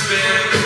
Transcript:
despair.